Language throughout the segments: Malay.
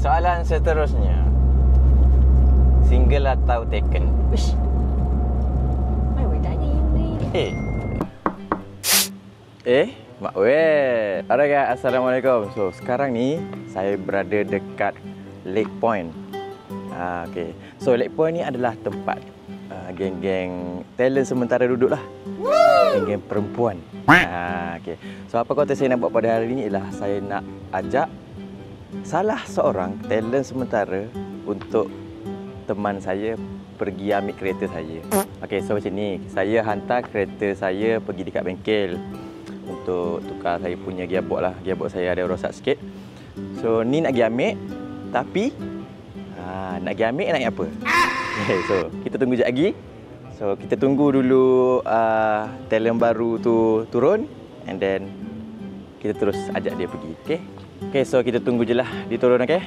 soalan seterusnya. Single atau taken? Ush. Mana boleh tanya ni? Eh. Eh, Mak Weh. Alright guys, Assalamualaikum. So, sekarang ni saya berada dekat Lake Point. Ah, okay. So, Lake Point ni adalah tempat uh, geng-geng talent sementara duduk lah. Geng-geng perempuan. Ah, okay. So, apa kata saya nak buat pada hari ni ialah saya nak ajak salah seorang talent sementara untuk teman saya pergi ambil kereta saya. Okey, so macam ni. Saya hantar kereta saya pergi dekat bengkel untuk tukar saya punya gearbox lah. Gearbox saya ada rosak sikit. So, ni nak pergi ambil. Tapi, ha, nak pergi ambil nak apa? Okay, so kita tunggu sekejap lagi. So, kita tunggu dulu uh, talent baru tu turun. And then, kita terus ajak dia pergi. Okay? Okay, so kita tunggu je lah dia turun, okay?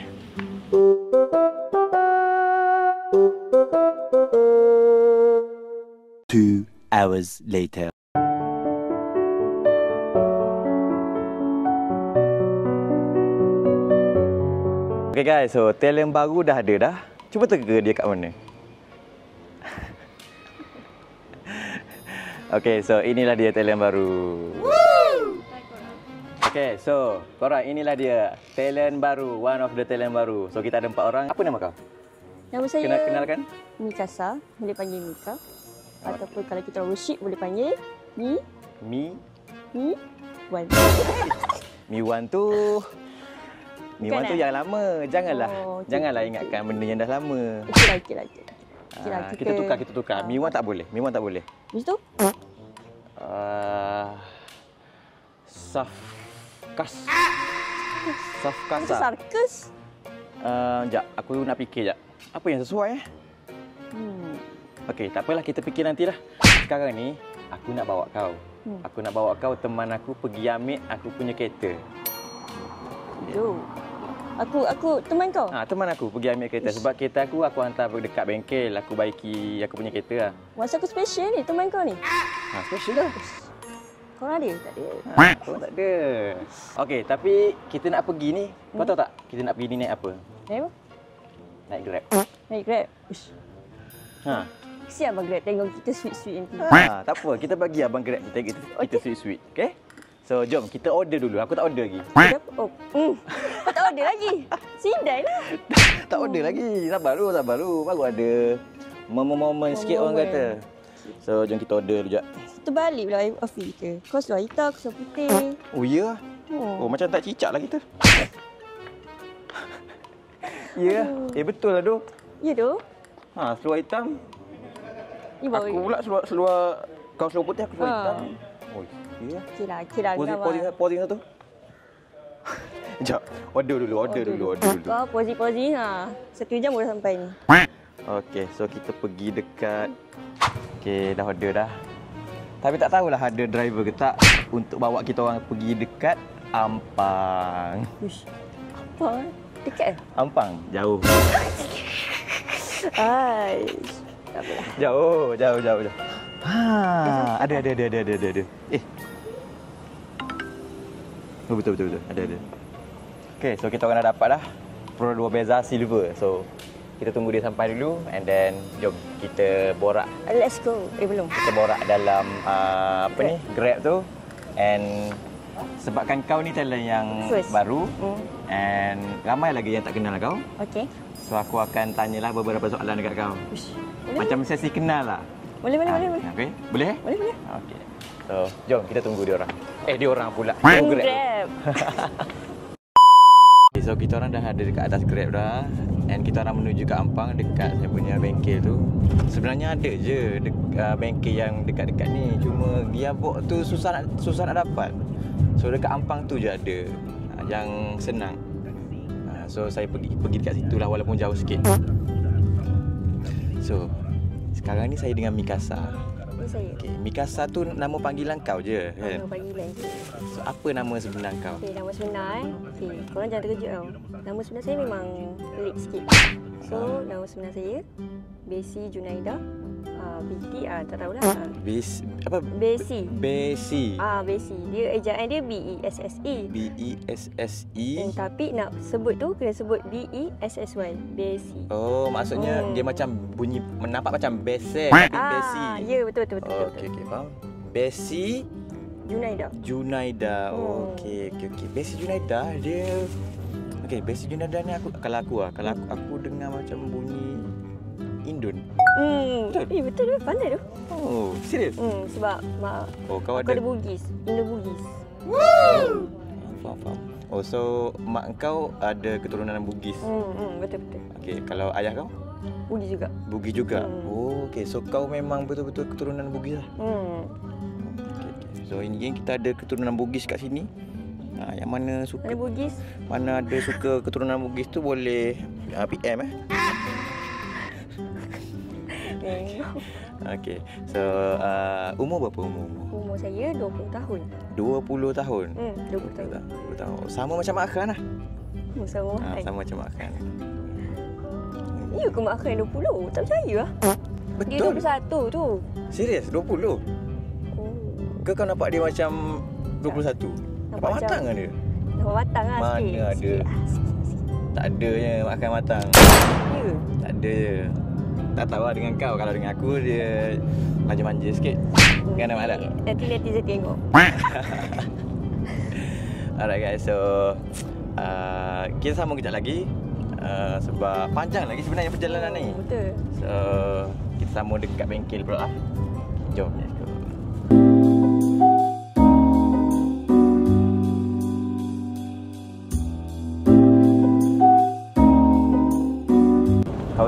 Two hours later. Okay guys, so talent baru dah ada dah. Cuba teka dia kat mana. okay, so inilah dia talent baru. Okay, so korang inilah dia talent baru, one of the talent baru. So kita ada empat orang. Apa nama kau? Nama saya Kenal kenalkan? Mikasa. Boleh panggil Mika. Ataupun kalau kita worship boleh panggil Mi. Mi Mi. Wan. Mi Wan tu Mi Wan tu eh? yang lama. Janganlah. Oh, okey, janganlah okey, ingatkan benda yang dah lama. Okey lah, okey okey. Okey lah, Ah, kita tukar, kita tukar. Mi Wan tak boleh. Mi Wan tak boleh. Lepas tu? Uh, Safkas. Macam Safkasa. sarkas. Uh, jap, aku nak fikir jap. Apa yang sesuai eh? Hmm. Okey, tak apalah kita fikir nantilah. Sekarang ni aku nak bawa kau. Hmm. Aku nak bawa kau teman aku pergi ambil aku punya kereta. Yo. Aku aku teman kau. Ha, teman aku pergi ambil kereta Ish. sebab kereta aku aku hantar dekat bengkel, aku baiki aku punya kereta lah. Masa aku special ni teman kau ni. Ha, special lah. Kau ada? Tak ada. Ha, kau tak ada. Okey, tapi kita nak pergi ni, kau Hmm. tahu tak kita nak pergi ni naik apa? Naik apa? Naik Grab. Naik Grab. Ush. Ha. Kesian abang Grab tengok kita sweet-sweet nanti. ha, tak apa, kita bagi abang Grab kita kita, kita Okey. sweet-sweet, okey? So, jom kita order dulu. Aku tak order lagi. Kita Oh. Hmm. Kau tak order lagi. Sindai lah. tak order lagi. Sabar dulu, sabar dulu. Baru ada momen-momen sikit orang kata. So, jom kita order dulu jap. Terbalik pula outfit kita. Kau seluar hitam, aku seluar putih. Oh, ya? Oh, Oh. macam tak cicak lah kita. Ya, eh betul lah tu. Ya tu. Ha, seluar hitam. Ni bawa. Aku pula seluar, seluar kau seluar putih, aku seluar Ha. hitam. Oh, ya. Okey lah, okey lah. Posing, posing, posing tu. Sekejap. Order dulu, order dulu, order dulu. Kau posi-posi ha. Satu jam baru sampai ni. Okey, so kita pergi dekat Okey, dah order dah. Tapi tak tahulah ada driver ke tak untuk bawa kita orang pergi dekat Ampang. Ush. Apa? Dekat eh? Ampang, jauh. Apalah. Jauh, jauh, jauh, jauh. Ha, ada, ada, ada, ada, ada, ada, ada. Eh. Oh, betul, betul, betul. Ada, ada. Okey, so kita orang dah dapat dah. Pro 2 Beza Silver. So, kita tunggu dia sampai dulu and then jom kita borak Let's go. Eh belum. kita borak dalam uh, apa ni Grab tu and sebabkan kau ni talent yang First. baru Hmm. and ramai lagi yang tak kenal kau Okey. so aku akan tanyalah beberapa soalan dekat kau Ush. Boleh? macam sesi kenal lah Boleh, boleh, Ah, boleh, boleh. okey boleh eh Boleh, boleh. okey so jom kita tunggu dia orang eh dia orang pula Tunggu Grab. Grab. So kita orang dah ada dekat atas Grab dah and kita orang menuju ke Ampang dekat saya punya bengkel tu. Sebenarnya ada je de- uh, bengkel yang dekat-dekat ni cuma gearbox tu susah nak susah nak dapat. So dekat Ampang tu je ada uh, yang senang. Uh, so saya pergi pergi dekat situ lah walaupun jauh sikit. So sekarang ni saya dengan Mikasa. Ini saya. Okay, Mikasa tu nama panggilan kau je kan? Nama panggilan. So apa nama sebenar kau? Okey, nama sebenar eh. Okey, korang jangan terkejut tau. Nama sebenar saya memang pelik sikit. So, nama sebenar saya Besi Junaida Ah, BT ah tak tahulah. Bes apa? Besi. Besi. Ah, Besi. Dia ejaan dia B E S S E. B E S S E. Hmm, tapi nak sebut tu kena sebut B E S S Y. Besi. Oh, maksudnya Hmm. dia macam bunyi nampak macam besi tapi besi. Ah, ya betul betul betul. Oh, betul, okey betul. okey faham. Besi Junaida. Junaida. Oh, Hmm. okey okey okey. Besi Junaida dia Okey, Besi Junaida ni aku kalau aku ah, kalau aku, aku dengar macam bunyi Indon. Hmm. Betul? Eh betul tu pandai tu. Oh, serius? Hmm sebab mak Oh, kau aku ada ada Bugis, Indo Bugis. faham faham. Oh, so mak kau ada keturunan Bugis. Hmm, hmm betul betul. Okey, kalau ayah kau Bugis juga. Bugis juga. Hmm. Oh, okey. So kau memang betul-betul keturunan Bugis lah. Hmm. Okay, okay. So ini geng kita ada keturunan Bugis kat sini. Ha, yang mana suka Ada Bugis. mana ada suka keturunan Bugis tu boleh uh, PM eh. Okey. So uh, umur berapa umur? umur? saya 20 tahun. 20 tahun. Hmm, 20 tahun. 20 tahun. Sama macam Mak Khan lah. Umur sama Ha, sama macam Mak Khan. Ya ke mak kau 20? Tak percaya lah. Dia Betul. 21 tu. Serius 20. Oh. Ke kau nampak dia macam 21? Nampak, Nampak macam- matang kan dia? Nampak matang lah Mana sikit. ada. Sikit. Ah, sikit, sikit. Tak ada je makan matang. Ya. Tak ada je. Tak tahu lah dengan kau. Kalau dengan aku dia manja-manja sikit. Kan nama ada? Nanti netizen tengok. Alright guys, so uh, kita sambung kejap lagi uh, sebab panjang lagi sebenarnya perjalanan ni. Betul. So kita sambung dekat bengkel pula lah. Jom, let's go.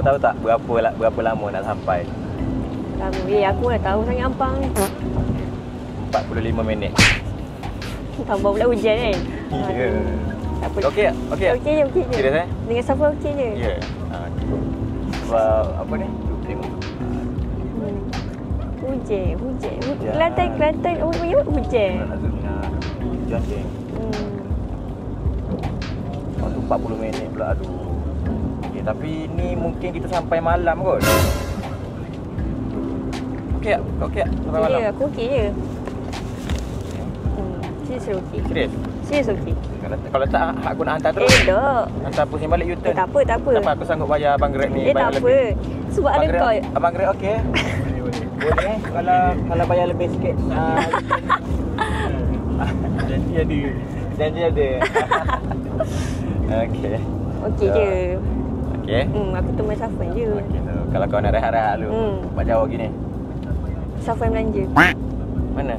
Tahu tak berapa berapa lama nak sampai? Lama. Eh, aku dah tahu sangat ampang ni. 45 minit. Tambah pula hujan kan. Ya. Tak apa. Okey? Okey? Okey je, okey je. Serius eh? Dengan siapa okey je. Ya. Ah, Sebab apa ni? Tengok. Hmm. Hujan, hujan. Hu-. Kelantan, Kelantan. Oh, ya, hujan. Hujan geng. Hmm. Lepas tu 40 minit pula aduh. Okay, tapi ni mungkin kita sampai malam kot. Okey tak? Kau okey tak? Sampai Okey malam? je, aku okey je. Hmm. Serius okey. Serius? Serius okey. Kalau, kalau tak, hak aku nak hantar terus. Eh, tak. Hantar pusing balik Eh, U-turn. tak apa, tak apa. Tak apa, aku sanggup bayar Abang Grab ni. Eh, bayar tak apa. Sebab ada Abang Grab, kau. Abang Grab okey? Boleh, boleh. Boleh eh? Kalau, kalau bayar lebih sikit. Uh, janji ada. Janji ada. okey. Okey je. Okey. Hmm, aku teman Safwan je. Okey tu. Kalau kau nak rehat-rehat dulu. Hmm. Buat jauh gini. Safwan belanja. Mana?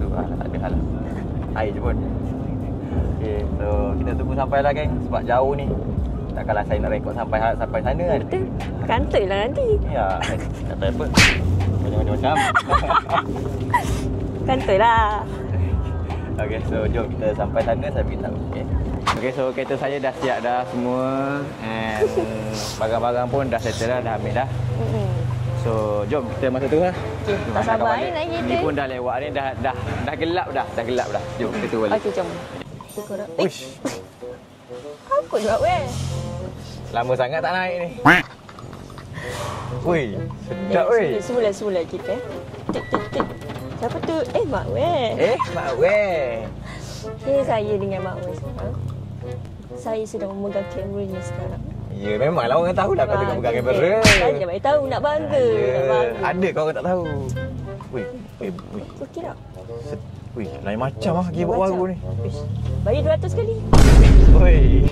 Tu ah, tak ada hal. Air je pun. Okey, so kita tunggu sampai lah geng sebab jauh ni. Takkanlah saya nak rekod sampai sampai sana kan. Betul. Kantoi lah nanti. Ya, kata apa? Macam-macam. Kantoi lah. Okey, so jom kita sampai sana saya beritahu. Okey. Okey, so kereta saya dah siap dah semua and barang-barang pun dah settle dah, dah ambil dah. So, jom kita masuk tu lah. Okey, tak sabar ni nak Ni kereta. pun dah lewat ni dah dah dah gelap dah, dah gelap dah. Jom kita tu balik. Okey, jom. Eh, Uish, aku juga weh. lama sangat tak naik ni. Ui, sedap Eh, weh. Semula, semula kita. eh. Tik, tik, tik. Siapa tu? Eh, Mak Weh. Eh, mak weh. Eh, saya dengan Mak Weh sekarang. Saya sedang memegang kamera ni sekarang. Ya, memanglah orang tahu lah kau tengah pegang kamera. Saya dah bagi tahu nak bangga. Nak Ya, bangga. ada kau orang tak tahu. Weh, weh, weh. Okey tak? Weh, lain macam ah keyboard Macam. baru ni. Ish, Bagi 200 kali. Weh.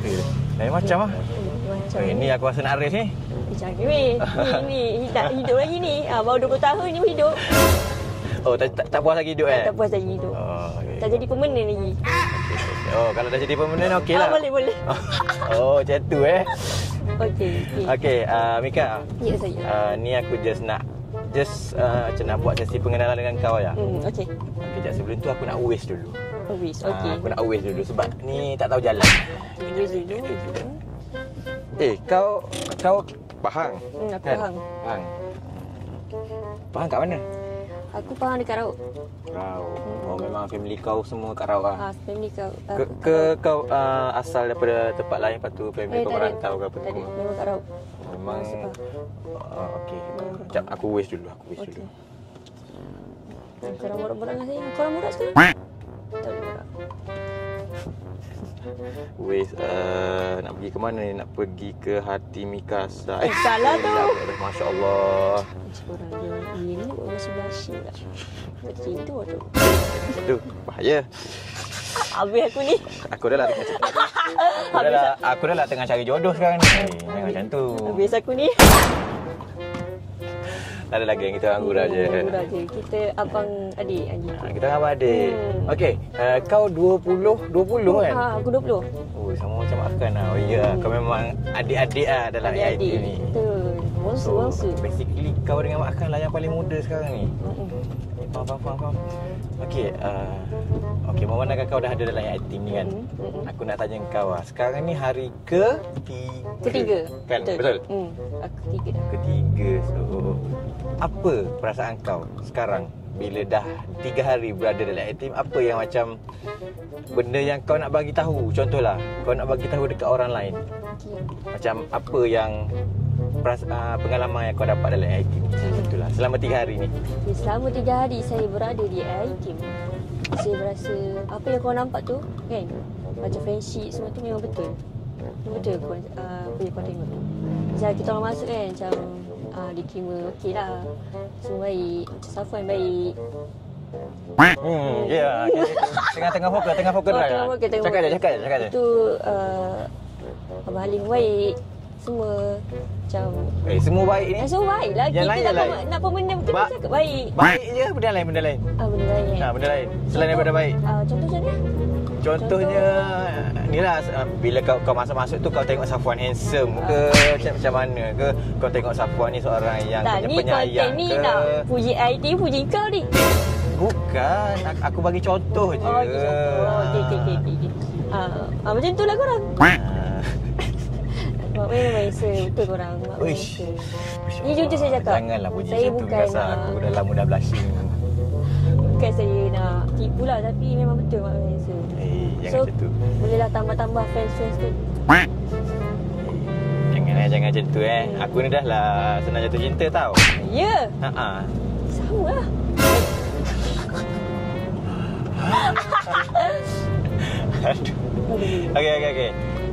Weh, lain macam ah. Hmm, Macam aku rasa nak race ni. Eh, Jangan weh. Ni, ni hidup, hidup lagi ni. Ah, baru 20 tahun ni hidup. Oh, tak, tak, tak puas lagi hidup eh? Tak puas lagi hidup. Oh, okay. Tak jadi permanen lagi. Oh, kalau dah jadi permanent okey lah. Ah, boleh, boleh. oh, macam tu eh. Okey, okey. Okey, uh, Mika. Ya, saya. Uh, ni aku just nak just uh, macam nak buat sesi pengenalan dengan kau ya. Hmm, okey. Kejap sebelum tu aku nak waste dulu. Oh, wish. Ah, Okey. aku nak waste dulu sebab ni tak tahu jalan. Wish dulu. Eh, kau kau Pahang. Hmm, aku Kan? faham. Pahang. Pahang kat mana? Aku faham dekat Rauk. Rau. Oh memang family kau semua kat Rau lah. Ah, family kau. ah, Ke, ke kau uh, asal daripada tempat lain lepas tu family Eh, kau tak merantau ke apa Tak semua? Memang kat Rauk. Memang uh, okey. Sekejap aku wish dulu, aku wish Okey. dulu. Korang borak-borak dengan saya. Korang borak sekarang? Tak boleh borak. Wish uh, nak pergi ke mana ni? Nak pergi ke Hati Mikasa. Eh, salah tu. Masya Allah. Macam korang dia. Dia ni buat masih blushing tak? Tak cinta tu. Itu bahaya. Habis aku ni. Aku dah lah tengah cari. Aku dah lah, aku dah lah tengah cari jodoh sekarang ni. Jangan macam tu. Habis aku ni. Tak ada lagi yang kita anggur aja. Murah je. Kita abang adik. Ha, kita abang adik. Hmm. Okey, uh, kau 20 20 kan? Ha, aku 20. Oh, sama macam makan lah. Oh ya, Hmm. kau memang adik-adik lah dalam AIT ni. Betul. Bongsu, So, bongsu. basically kau dengan Mak Khan lah yang paling muda sekarang ni. Mm-mm. Faham, faham, faham, faham. Okey, uh, okey, memandangkan kau dah ada dalam AIT ni kan. Mm, mm, mm. Aku nak tanya kau lah. Sekarang ni hari ke tiga. Ketiga. Kan, betul? betul? Hmm. Aku ketiga dah. Ketiga. So, apa perasaan kau sekarang bila dah tiga hari berada dalam AIT Apa yang macam benda yang kau nak bagi tahu? Contohlah, kau nak bagi tahu dekat orang lain. Okay. Macam apa yang peras, uh, pengalaman yang kau dapat dalam? Macam itulah. Selama tiga hari ni. Okay, selama tiga hari saya berada di ITM, saya berasa apa yang kau nampak tu kan macam friendship semua tu memang betul. Betul kau uh, apa yang kau tengok tu. Macam kita orang masuk kan macam uh, diterima okey lah. Semua baik. Macam Safwan baik. Hmm, ya. Yeah. Tengah-tengah fokus, tengah fokus dah. tengah fokus, tengah Cakap je, fokus. cakap je, cakap je. Tu uh, Abang Halim baik. Semua macam Eh, semua baik ni. Eh, semua baik lah. Yang Kita lain, nak, lain. nak kita Ba- cakap baik. Baik je benda lain, benda lain. Ah, benda lain. Ha, benda lain. Selain daripada baik. Ah, contoh macam mana? Contohnya ni lah uh, bila kau kau masuk-masuk tu kau tengok Safwan handsome ke macam macam mana ke kau tengok Safwan ni seorang yang Tak, ni penyayang ni ke nak puji IT, puji kau ni. bukan Ak- aku bagi contoh je Oh, contoh. Oh, okay, okay, okay. Ah, ah, macam tu lah korang. Ah. Mak memang biasa. Betul korang. Mak memang Uish. biasa. Ni jujur saya cakap. Janganlah puji Saya macam tu bukan Rasa aku dah lama dah blushing Bukan saya nak tipu lah. Tapi memang betul mak memang biasa. Eh, jangan So, macam tu bolehlah tambah-tambah fans-fans tu. Jangan eh, jangan macam tu eh Aku ni dah lah senang jatuh cinta tau Ya, Ha ah. sama lah. Aduh. Okey okey okey.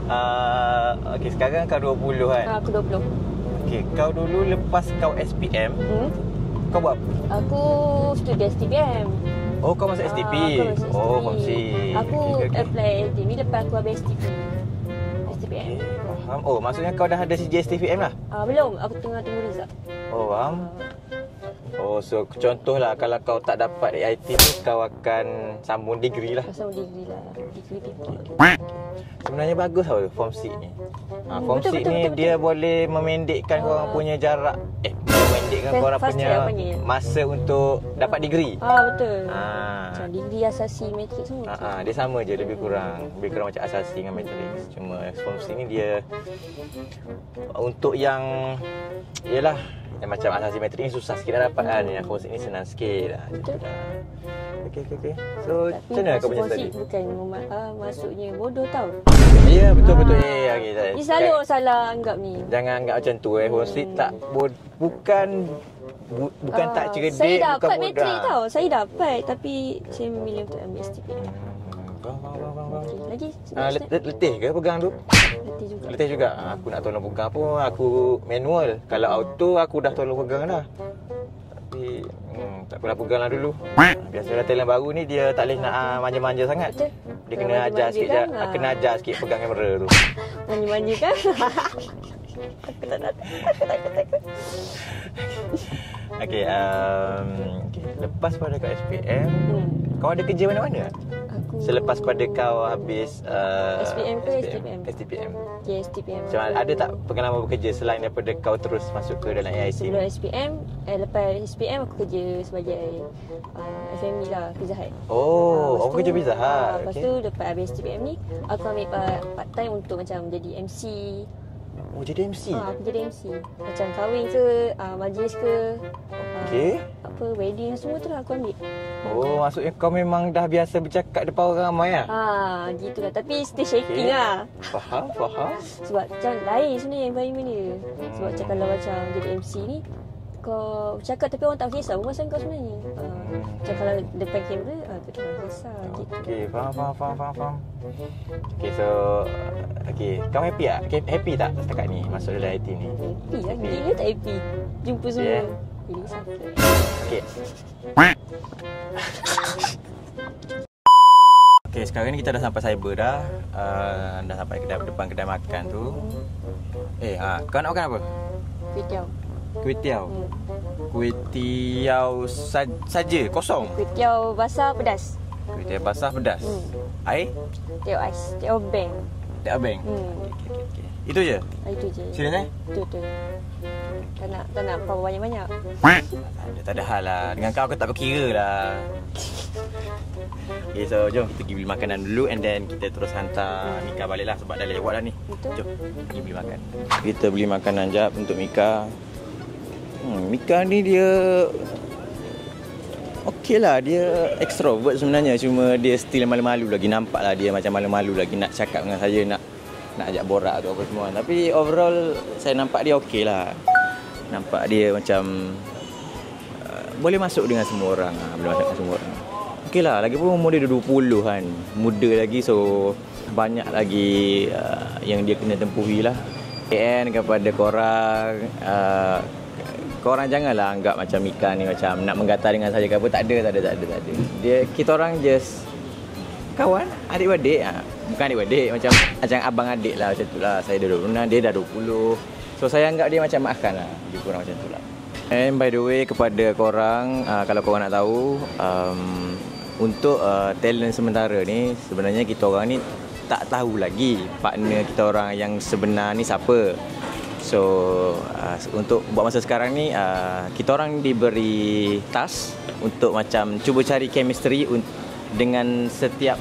Uh, okey sekarang kau 20 kan. Ah, aku 20. Okey, kau dulu lepas kau SPM, Hmm? Kau buat apa? Aku studi STPM. Oh, kau masuk STP. Ah, aku masuk oh, 6. Aku okey. apply STP lepas aku habis STP. STPM. Okey, faham. Oh, maksudnya kau dah ada CJ STPM lah? Ah, belum. Aku tengah tunggu result. Oh, faham. Ah, Oh, so contohlah kalau kau tak dapat AIT ni, kau akan sambung degree lah. pasal degree lah. Degree paper. Sebenarnya bagus tau form 6 ni. Ha, form betul, 6 betul, ni betul, dia boleh memendekkan Ah. korang punya jarak. Eh, memendekkan Fast- korang punya masa untuk dapat degree. Ah, betul. Ah. Macam degree asasi matrik semua. Ha, ha, dia sama je lebih kurang lebih kurang macam asasi dengan matrix cuma form 6 ni dia untuk yang yalah yang macam asasi matrix ni susah sikit nak dapat kan yang form 6 ni senang sikit lah Betul. Okey okey okey so macam mana kau punya study musik bukan mema- ah, masuknya bodoh tau. ya betul betul Ah. eh okey Ni selalu orang salah anggap ni. jangan anggap macam tu eh 6 tak bod- bukan bu, bukan Ah, tak cerdik Saya bukan dapat bodoh matrik tau. Saya dapat tapi saya memilih untuk ambil STPM. Hmm, faham, faham, faham. Okey, lagi Ah, let- let- letih ke pegang tu? Letih juga. Letih juga. Ah, Aku nak tolong pegang pun aku manual. Kalau auto aku dah tolong pegang dah. Hmm, tak apalah pegang lah dulu. Biasalah talent baru ni dia tak boleh nak ah, manja-manja sangat. Betul. Dia kena ajar sikit kan, je. ah. Kena ajar sikit pegang kamera tu. Manja-manja kan? aku tak nak. Aku takut takut. Okey, um, okay. lepas pada kau SPM, Hmm. kau ada kerja mana-mana? Selepas pada kau habis uh, SPM ke STPM? STPM. Ya, STPM. Macam mana- ada tak pengalaman bekerja selain daripada kau terus masuk ke dalam AIC? Sebelum SPM, eh, lepas SPM aku kerja sebagai uh, FME lah, Pizza Hut. Ah, Oh, aku tu- kerja Pizza Hut. ah, Lepas okey. tu lepas habis STPM ni, aku ambil part, part time untuk macam jadi MC Oh, jadi MC. Ha, aku jadi MC. Macam kahwin ke, uh, majlis ke, uh, Okey. apa wedding semua tu lah aku ambil. Oh, maksudnya kau memang dah biasa bercakap depan orang ramai lah. Ha, gitu lah. Tapi still shaking Okey. lah. Faham, faham. Sebab macam lain sebenarnya environment dia. Sebab macam kalau macam jadi MC ni, kau cakap tapi orang tak kisah pun pasal kau sebenarnya. Ha, macam kalau depan kamera, dia orang kisah gitu. Okey, faham, faham, faham, faham, faham. Okey, so... Okey, kau happy tak? Okay, happy tak setakat ni masuk dalam IT ni? Happy lah. Gila tak happy. Jumpa semua. Yeah. Sakit. Okey. Okey, sekarang ni kita dah sampai cyber dah. Uh, dah sampai kedai depan kedai makan tu. Eh, ha, kau nak makan apa? Kuih tiaw. Hmm. Kuih tiaw sa- saja, kosong. Kuih tiaw basah pedas. Kuih tiaw basah pedas. Hmm. Air? Tiaw ais. Tiaw beng. Tak abeng. Hmm. Okey, okey, okey. Itu je. Ah, Itu je. Serius eh? Itu tu. Tak nak, tak nak power banyak-banyak. Tak ada, tak ada hal lah. Dengan kau aku tak berkira lah. Okay, so jom kita pergi beli makanan dulu and then kita terus hantar Mika balik lah sebab dah lewat dah ni. Betul. Jom pergi beli makan. Kita beli makanan jap untuk Mika. Hmm, Mika ni dia Okey lah dia extrovert sebenarnya. Cuma dia still malu-malu lagi. Nampak lah dia macam malu-malu lagi nak cakap dengan saya nak nak ajak borak atau apa semua. Tapi overall saya nampak dia okey lah. Nampak dia macam uh, boleh masuk dengan semua orang lah. Boleh masuk dengan semua orang. Okey lah lagi pun umur dia dah 20 kan muda lagi so banyak lagi uh, yang dia kena tempuhi lah. KN kepada korang uh, korang janganlah anggap macam Mika ni macam nak menggatal dengan saya ke apa. Tak ada tak ada tak ada tak ada. Dia kita orang just kawan adik-beradik. Ha. bukan adik-beradik macam macam abang adik lah macam tu lah. Saya dah 26 dia dah 20 so saya anggap dia macam maafkan lah lebih kurang macam tu lah. And by the way kepada korang uh, kalau korang nak tahu um, untuk uh, talent sementara ni sebenarnya kita orang ni tak tahu lagi partner kita orang yang sebenar ni siapa So uh, untuk buat masa sekarang ni uh, kita orang diberi task untuk macam cuba cari chemistry dengan setiap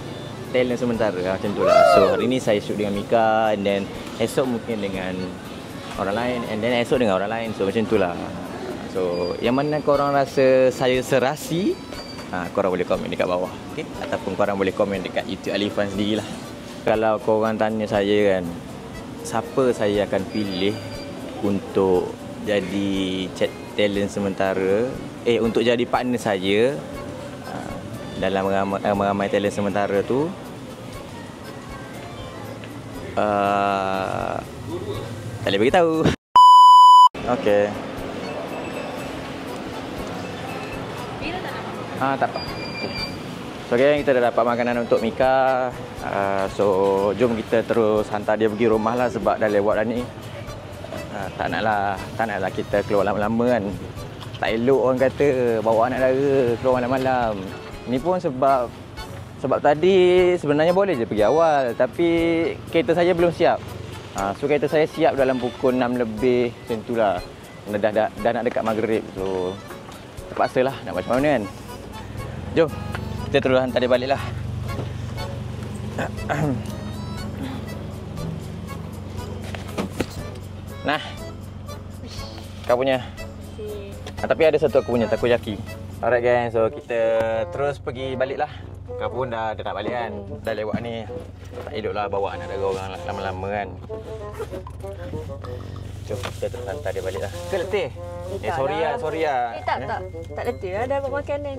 talent sementara lah, macam tu lah. So hari ni saya shoot dengan Mika and then esok mungkin dengan orang lain and then esok dengan orang lain. So macam tu lah. So yang mana korang rasa saya serasi ha, korang boleh komen dekat bawah okay? Ataupun korang boleh komen dekat YouTube Alifan sendiri lah Kalau korang tanya saya kan Siapa saya akan pilih untuk jadi chat talent sementara Eh untuk jadi partner saya ah, Dalam meramai, eh, meramai talent sementara tu? Uh, Tak boleh beritahu. Okay Ah tak. apa. So okay, kita dah dapat makanan untuk Mika. Uh, so jom kita terus hantar dia pergi rumah lah sebab dah lewat dah ni. Uh, tak nak lah, tak nak lah kita keluar lama-lama kan. Tak elok orang kata bawa anak dara keluar malam-malam. Ni pun sebab sebab tadi sebenarnya boleh je pergi awal tapi kereta saya belum siap. Uh, so kereta saya siap dalam pukul 6 lebih macam tu lah. Dah, dah, dah, dah nak dekat maghrib so terpaksa lah nak macam mana kan. Jom, kita terus hantar dia balik lah. Nah, kau punya. Ah, tapi ada satu aku punya takoyaki. Alright guys, so kita terus pergi balik lah. Kau pun dah, dah nak balik kan? Dah lewat ni. Tak hidup lah bawa anak dara orang lah lama-lama kan. Jom kita hantar dia balik lah. Ke letih? Eh, tak sorry lah. sorry lah. Eh, tak, tak. Tak letih lah. Dah dapat makanan.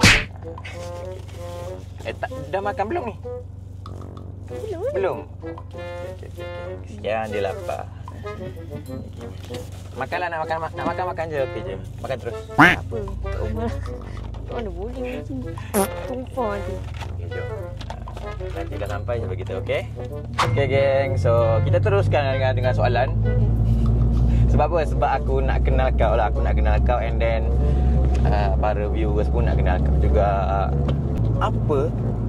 Eh, tak, dah makan belum ni? Belum. Belum? Okey, okey, okey. Sekian dia lapar. Makanlah nak makan nak makan makan je okey je. Makan terus. Apa? Tak mana boleh macam ni. Tumpah nanti. Okey jom. Nanti dah sampai sampai kita okey. Okey geng. So kita teruskan dengan dengan soalan. Sebab apa? Sebab aku nak kenal kau lah. Aku nak kenal kau and then uh, para viewers pun nak kenal kau juga. Uh, apa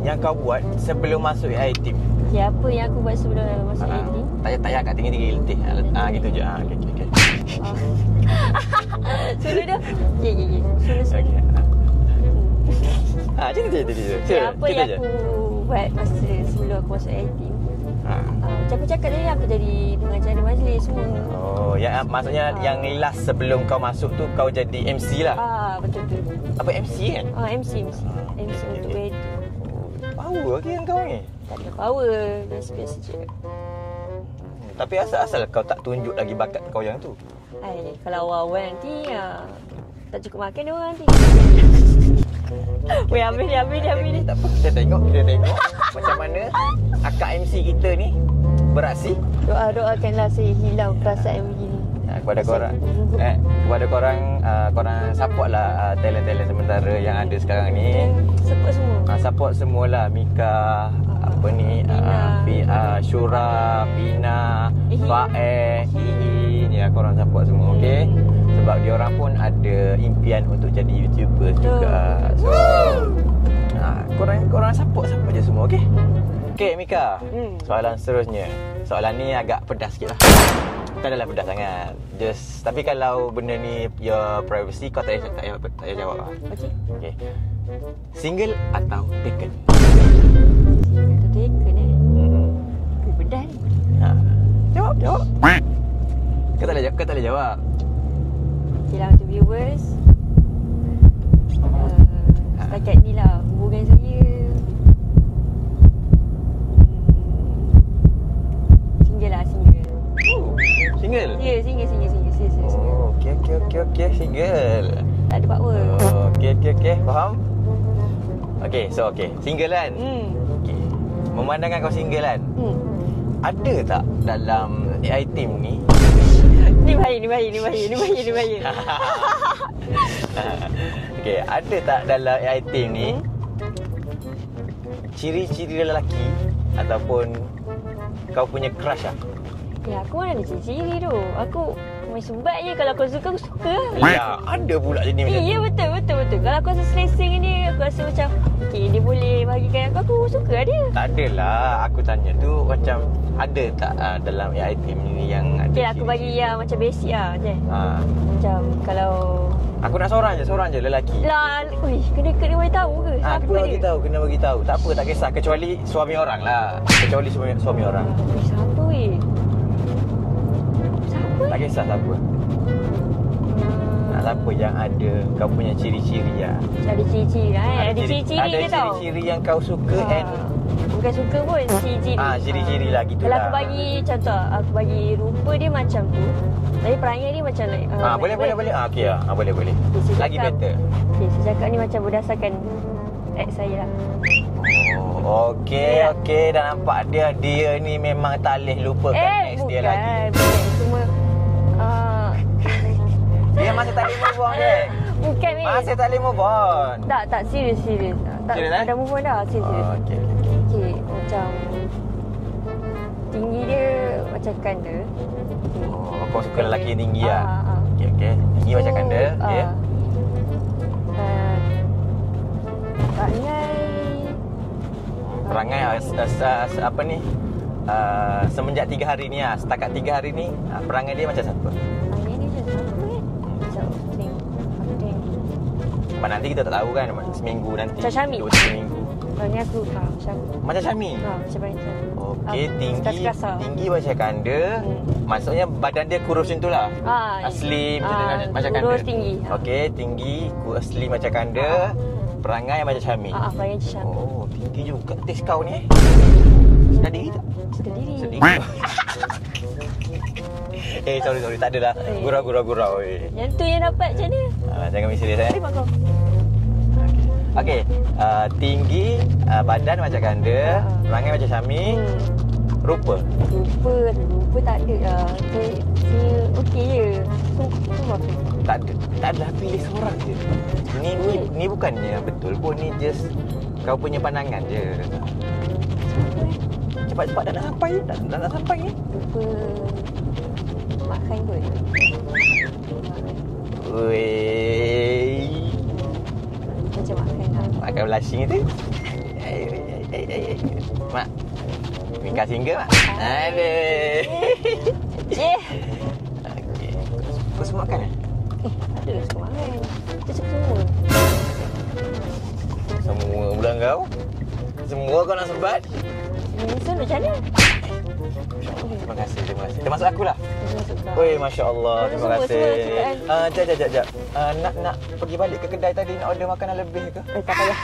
yang kau buat sebelum masuk AI team? Okay, apa yang aku buat sebelum masuk Ah, editing? tak payah tak payah kat tinggi-tinggi letih. Ah gitu je. Ah okey okey okey. Ah. Sebelum dia Okay, okay, okay sebelum Ah, cerita cerita cerita. okay, Cerita, Apa cerita yang je. aku buat masa sebelum aku masuk editing Ah. Uh, Macam aku cakap tadi aku jadi pengacara majlis semua Ah, maksudnya Ah. yang last sebelum kau masuk tu kau jadi MC lah. Ah, betul tu. Apa MC kan? Ah, MC MC. Ah, MC okey, untuk wedding. Power ke yang kau ni? Tak ada power. Biasa-biasa je. Tapi asal-asal kau tak tunjuk lagi bakat kau yang tu. Ay, kalau awal-awal nanti ah, tak cukup makan dia orang nanti. Weh, habis dia, habis dia, habis dia. Tak apa, kita tengok, kita tengok macam mana akak MC kita ni beraksi. Doa-doakanlah saya hilang perasaan begini. Ha, kepada korang eh, kepada korang uh, korang support lah uh, talent-talent sementara yang ada sekarang ni Dan support semua. uh, support semualah Mika apa ni uh, Fi, uh, Syura Pina. Faeh Hihin ya korang support semua okey sebab dia orang pun ada impian untuk jadi YouTuber juga so uh, korang korang support support je semua okey okey Mika Hmm. soalan seterusnya soalan ni agak pedas sikit lah tak adalah pedas sangat Just Tapi kalau benda ni Your privacy Kau tak payah, tak payah, tak payah jawab lah Okey. Okay Single atau taken? Satu taken eh. Hmm. Bedah ni. Ha. Jawab, jawab Kau tak boleh jawab, kau tak boleh jawab Okay lah untuk viewers. Uh, setakat ni lah hubungan saya. Hmm, single lah, single. oh, Single? Ya, single, single, single. Single, single, single. Oh, okay, okay, okay, okay, single Tak ada power. oh, Okay, okay, okay, faham? Okay, so okay Single kan? Hmm. Okay Memandangkan kau single kan? Hmm. Ada tak dalam AI team ni Ni bahaya, ni bahaya, ni bahaya, ni bahaya, ni bahaya. okay, ada tak dalam AI team ni ciri-ciri lelaki ataupun kau punya crush lah? Ya, aku mana ada ciri-ciri tu. Aku main sumbat je. Kalau kau suka, aku suka lah. Ya, ada pula jenis macam ya tu. betul, betul, betul. Kalau aku rasa selesa dengan dia, aku rasa macam, okay, dia boleh bahagikan aku, aku suka lah dia. Tak adalah, aku tanya tu macam ada tak uh, dalam AI team ni yang ada Okay, aku ciri-ciri? bagi yang macam basic lah. Macam, Ha. macam kalau... Aku nak seorang je, seorang je lelaki. Lah, ui, kena kena bagi tahu ke? Ha, Siapa kena bagi tahu, kena bagi tahu. Tak apa, tak kisah kecuali suami orang lah. Kecuali suami, suami orang. Siapa? Tak kisah siapa. Nak siapa yang ada kau punya ciri-ciri lah. Ada ciri-ciri lah eh. Ada ciri-ciri ada dia tau. ciri-ciri yang kau suka Ah, and Bukan suka pun, ciri-ciri. Ah, ciri-ciri lah, gitulah. Kalau aku bagi contoh, aku bagi rupa dia macam tu. Tapi perangai dia macam like, Ah, boleh boleh boleh. Ah okey ah. Ah, boleh boleh. Okay, Lagi cakap- better. Okay, saya cakap ni macam berdasarkan ex saya lah. Okey Ya. okey dah nampak dia dia ni memang tak boleh lupakan eh, ex bukan. dia lagi. Dia masih tak boleh move on dia. bukan ni. Masih tak boleh move on. Tak, tak. Serius, serius. Tak, Serius, eh? Dah move on dah. Serius, serius. Oh, okey. Okay, macam... Tinggi dia macam kanda. Okay. Oh, kau suka lelaki yang tinggi Ah, lah. ah, ah. Okey okey. Tinggi macam kanda, ah, okey. uh, Perangai... Perangai as, as, as, apa ni? Uh, semenjak tiga hari ni lah Setakat tiga hari ni ah, Perangai dia macam siapa? Nanti kita tak tahu kan Seminggu nanti Macam Syami. Dua tiga minggu Perangai aku ah, macam... Macam Syami? Ah, macam macam Okey, ah, tinggi tinggi macam kanda. Hmm. Maksudnya badan dia kurus macam tu lah. Ah, Asli macam, ah, macam, macam kanda. kurus tinggi. Ah. Okey, tinggi, asli macam kanda. Perangai macam Syami. Ah, ah, perangai macam Syami. Oh, tinggi juga teks kau ni eh. Sedar diri tak? Sedar diri. Sedih. Eh, sorry, sorry. Tak adalah. Eh. Gurau, gurau, gurau. Eh. Yang tu yang dapat macam mana? Ah, jangan ambil serius eh. Terima kau. Okey, uh, tinggi, uh, badan macam kanda, Ah. perangai macam Syami, Hmm. rupa. Rupa, rupa tak ada lah. Saya, saya okey je. Semua. Tak ada, tak adalah pilih seorang je. Ni ni ni bukannya betul pun ni just kau punya pandangan je. Cepat-cepat dah nak sampai, dah, dah nak sampai ni. Rupa... Mak Khain kot. Wei. Macam Mak Khain lah. Makan blushing tu. Eh, eh, eh, eh, eh. Mak. Mika single mak. Aduh. Eh! Okey. Kau semua makan eh? Eh, ada lah suka makan. Kita suka semua. Semua pula kau. Semua kau nak sebat. Ini macam mana? ni. Terima kasih, terima kasih. Termasuk aku Oi, Masya Allah. Terima semua- kasih. semua? Ah, jap, jap, jap, jap. Ah, nak nak pergi balik ke kedai tadi nak order makanan lebih ke? Eh, tak payah.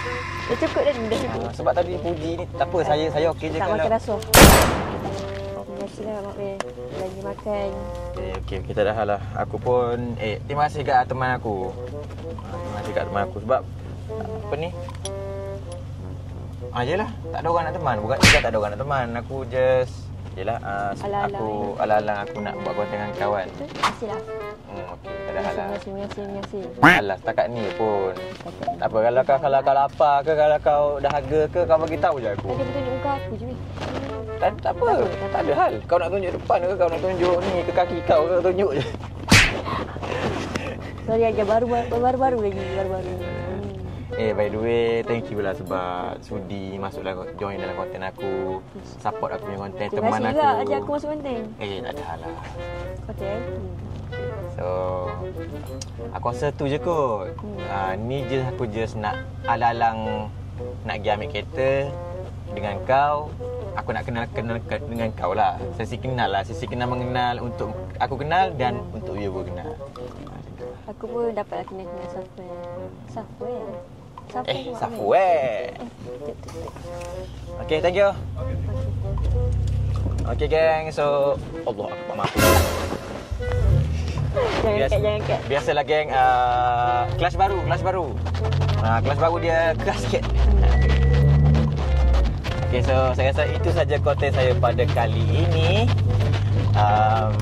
Dah cukup dah, dah cukup. Ah, sebab tadi puji ni tak apa, saya saya okey je Tak makan rasuah. Terima kasih lah Mak Mel. Lagi makan. Okey, okey, kita dah lah. Aku pun eh terima kasih kat teman aku. Terima kasih kat teman aku sebab apa ni? Ah, yelah, tak ada orang nak teman. Bukan juga tak ada orang nak teman. Aku just Yelah, uh, Alang-alang, aku ya. alang-alang aku nak buat konten dengan kawan. Terima lah. Hmm, okey, tak ada Terima hal lah. kasih, terima kasih, terima kasih. Alah, setakat ni pun. Tak apa, kalau kau, kalau kau lapar ke, kalau kau dahaga ke, kau bagi tahu je aku. Tadi betul tunjuk muka aku je. Tak, tak apa, tak ada hal. Kau nak tunjuk depan ke, kau nak tunjuk ni ke kaki kau ke, tunjuk je. Sorry aja baru baru-baru lagi, baru-baru. Eh, by the way, thank you lah sebab sudi masuklah join dalam konten aku. Support aku punya konten, Terima teman kasih aku. juga ajak aku masuk konten. Eh, tak ada lah. Konten. Hmm. So, aku rasa tu je kot. Hmm. Uh, ni je aku just nak alang-alang nak pergi ambil kereta dengan kau. Aku nak kenal kenal ke- dengan kau lah. Sesi kenal lah. Sesi kenal mengenal untuk aku kenal dan untuk you pun kenal. Aku pun dapatlah kenal-kenal Safwan. Safwan. Eh, Safu eh. Okay, thank you. Okay, geng. So, Allah Akbar. Maaf. Jangan Bias- kat, jangan kat. Biasalah geng uh, Kelas baru Kelas baru uh, Kelas baru dia keras sikit Okay so Saya rasa itu saja konten saya pada kali ini um,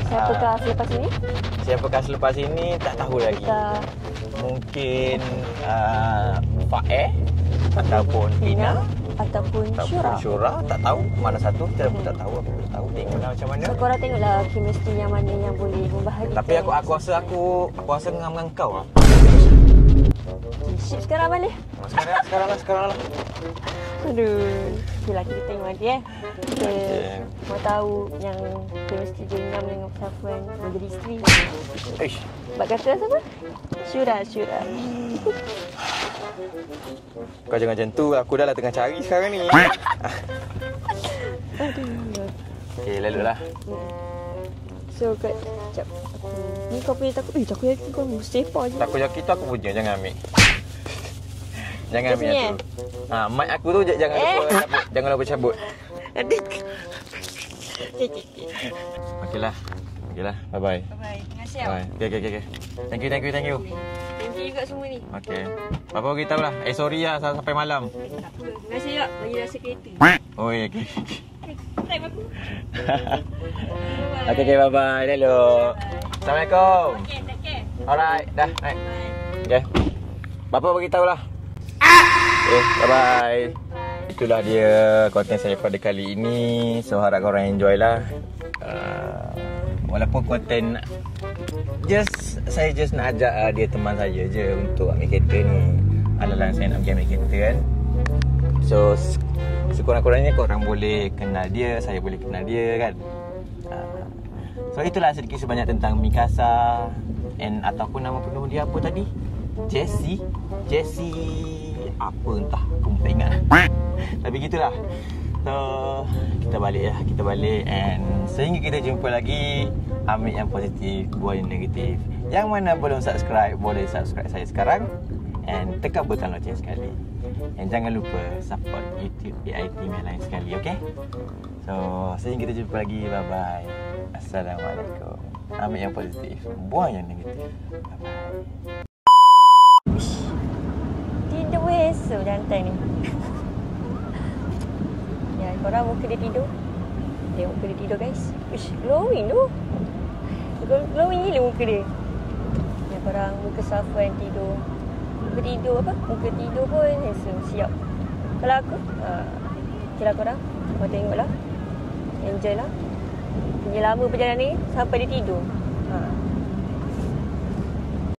So, siapakah ah, selepas ini? Siapakah selepas ini Tak tahu lagi Kita Mungkin uh, Faeh Ataupun Ina ataupun Syura. Syura Tak tahu Mana satu Kita pun tak tahu Aku pun tahu Tengoklah macam mana So, korang tengoklah chemistry yang mana yang boleh membahagikan. Tapi aku aku rasa aku Aku rasa ngam dengan kau lah Ship sekarang balik. Sekarang sekarang lah Sekarang lah Aduh. Okay lah, kita tengok nanti eh. Kita Okay. mau tahu yang chemistry dia dengan Safwan menjadi isteri. Ish Sebab kata siapa? Syura, Syura. Kau jangan macam tu Aku dah lah tengah cari sekarang ni Aduh. Okay lalu lah So, kat... Sekejap. Ni kau punya takut. Eh, aku yakin kau sepa je. Takut jaki tu aku punya Jangan ambil Jangan ambil yang tu ha, Mic aku tu jangan Eh. lupa cabut Jangan lupa cabut Adik. Okay, okay. Okay lah Okay lah Bye bye Bye-bye. Terima kasih. Bye Okay okay okay, okay. Thank you thank you thank you Thank you juga semua ni. Okay Papa beritahu lah Eh sorry lah sa- sampai malam Tak apa. Terima kasih juga bagi rasa kereta. Oh ya okay Time aku. Okay okay bye bye Hello Assalamualaikum Okay, take care. Alright dah naik Bye. Okay. Bapa beritahu lah. Okay, bye-bye. Itulah dia konten saya pada kali ini. So harap korang enjoy lah. Uh, walaupun konten just saya just nak ajak uh, dia teman saya je untuk ambil kereta ni. Alalang saya nak pergi ambil kereta kan. So sekurang-kurangnya korang boleh kenal dia, saya boleh kenal dia kan. Uh, so itulah sedikit sebanyak tentang Mikasa and ataupun nama penuh dia apa tadi? Jessie. Jessie apa entah aku tak ingat. Tapi gitulah. So kita balik lah, kita balik and sehingga kita jumpa lagi ambil yang positif, buang yang negatif. Yang mana belum subscribe, boleh subscribe saya sekarang and tekan butang loceng sekali. And jangan lupa support YouTube yang lain sekali, okay? So, sehingga kita jumpa lagi. Bye-bye. Assalamualaikum. Ambil yang positif, buang yang negatif. Bye-bye. Tidur esok jantan ni. Korang muka dia tidur. Dia muka dia tidur guys. Uish, glowing tu. Gl- Glowing gila muka dia. Ya, korang muka Safwan tidur. Muka tidur apa? Muka tidur pun handsome, siap. Kalau aku, uh, okay lah korang. Kau tengoklah. Enjoy lah. Punya lama perjalanan ni sampai dia tidur. Ha.